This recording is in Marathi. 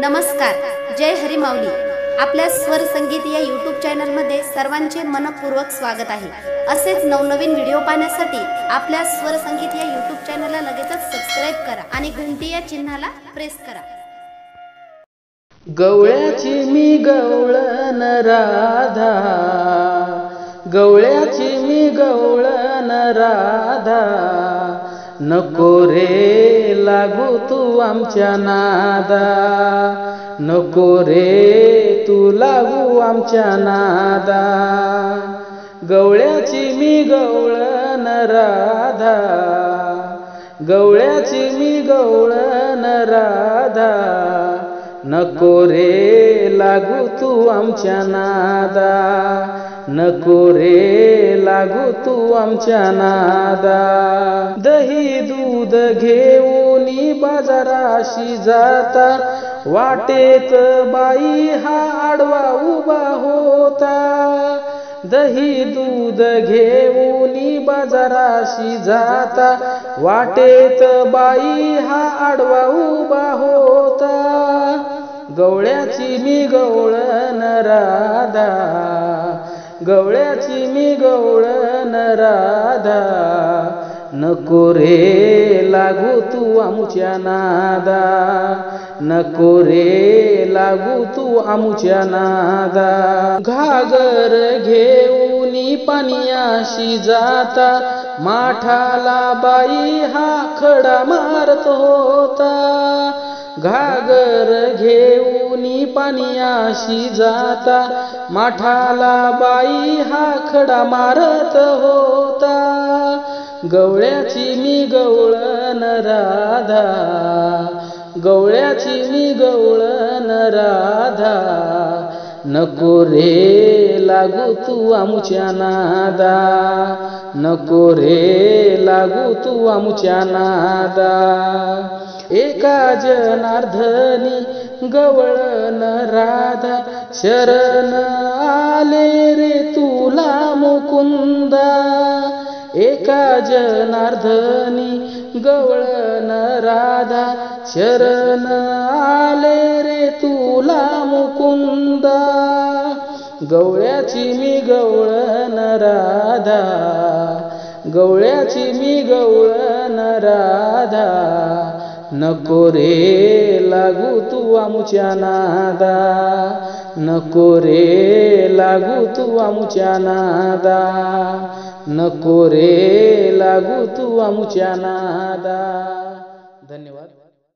नमस्कार जय हरी माऊली. आपल्या स्वर संगीत या यूट्यूब चॅनलमध्ये सर्वांचे मनपूर्वक स्वागत आहे. असेच नवनवीन व्हिडिओ पाहण्यासाठी आपल्या स्वर संगीत या यूट्यूब चॅनलला लगेचच सबस्क्राईब करा आणि घंटी या चिन्हाला प्रेस करा. गवळ्याची मी गवळण राधा. गवळ्याची मी गवळण राधा. नको रे लागू तू आमच्या नादा. नको रे तू लागू आमच्या नादा. गवळ्याची मी गवळण राधा. गवळ्याची मी गवळण राधा. नको रे लागू तू आमच्या नादा. नको रे लागू तू आमच्या नादा. दही दूध घेऊन बाजाराशी जाता. वाटेत बाई हा आडवा उभा होता. दही दूध घेऊन बाजाराशी जाता. वाटेत बाई हा आडवा उभा होता. गवळ्याची मी गवळण राधा. गवळ्याची मी गवळण राधा नको रे लागू तू आमुच्या नादा. नको रे लागू तू आमुच्या नादा. घागर घेऊन पानियाशी जाता. माठाला बाई हा खडा मारत होता. घागर घेऊन पानियाशी जाता. माठाला बाई हा खडा मारत होता. गवळ्याची मी गवळण राधा. गवळ्याची मी गवळण राधा. नको रे लागू तू आमच्या नादा. नको रे लागू तू आमच्या नादा. एका जनार्धनी गवळण राधा शरण आले रे तुला मुकुंदा. एका जनार्धनी गवळण राधा शरण आले रे तुला मुकुंदा. गवळ्याची मी गवळण राधा गवळ्याची मी गवळण राधा. नको रे लागू तू आमुच्या नादा. नको रे लागू तू आमुच्या नादा. नको रे लागू तू आमुच्या नादा. धन्यवाद.